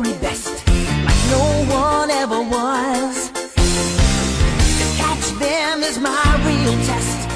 very best Like no one ever was. To catch them is my real test.